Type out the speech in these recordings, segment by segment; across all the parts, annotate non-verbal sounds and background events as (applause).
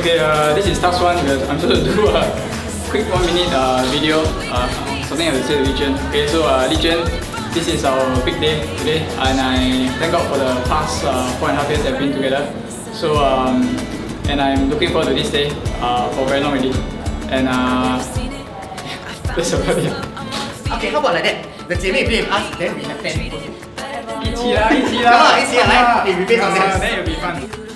Okay, uh, this is task one. I'm supposed (laughs) to do a quick one minute uh, video, uh, something I have to say to Lijuan. Okay, so uh, Lijuan, this is our big day today, and I thank God for the past uh, four and a half years I've been together. So, um, and I'm looking forward to this day uh, for very long already. And uh, (laughs) that's about it. Okay, how about like that? The team play with us, then we have 10. 一起啦，一起啦，一起来，we fun.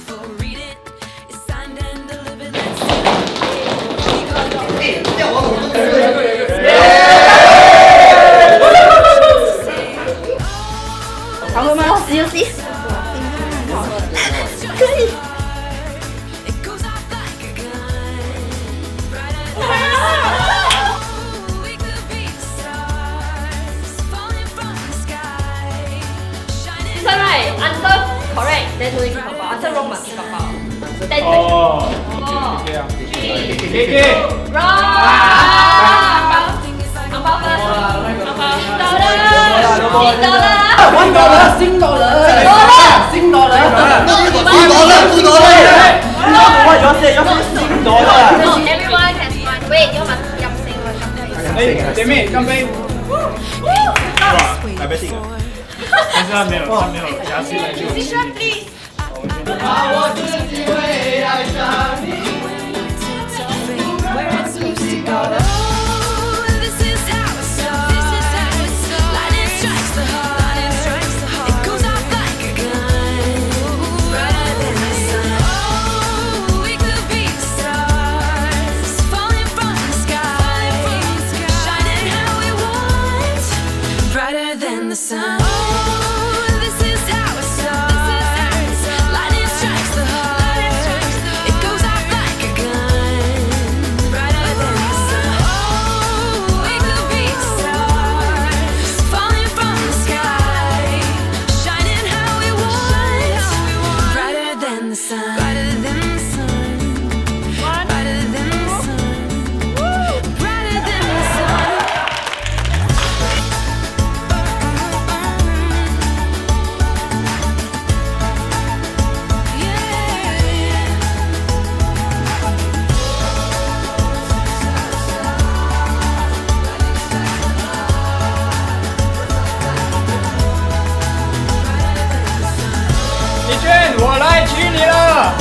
be stars falling from the sky, shining. This one right, answer correct, then doing papa. Answer wrong must be papa. Then Oh, Four, okay, ah. three, Okay, okay. wrong. Everything is like 红包分，红包dollar， 一 dollar。 One dollar, sing dollar. Sing dollar. Two dollar, two dollar. No, everyone has one. Wait, you must 入声喎，入声。哎，姐妹，干杯！ I bet 但是他没有，他没有牙齿来就。 please。Where The sun. 李俊，我来娶你了。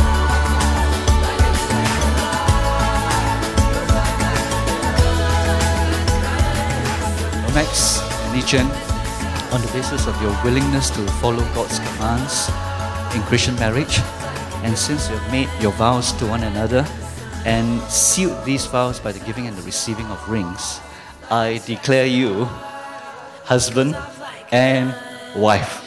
Max Lijuan, on the basis of your willingness to follow God's commands in Christian marriage, and since you have made your vows to one another and sealed these vows by the giving and the receiving of rings, I declare you husband and wife.